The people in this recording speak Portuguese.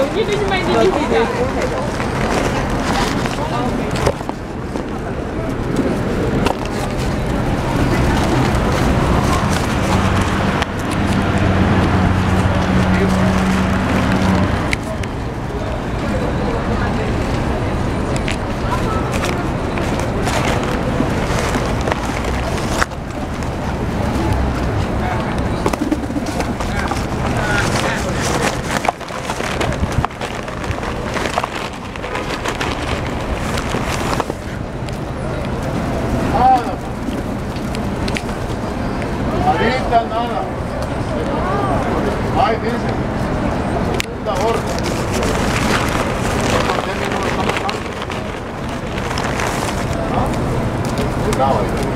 여기도 신발 뒤집니다. da nada. Ay, fíjense. Segunda horda. Não, não.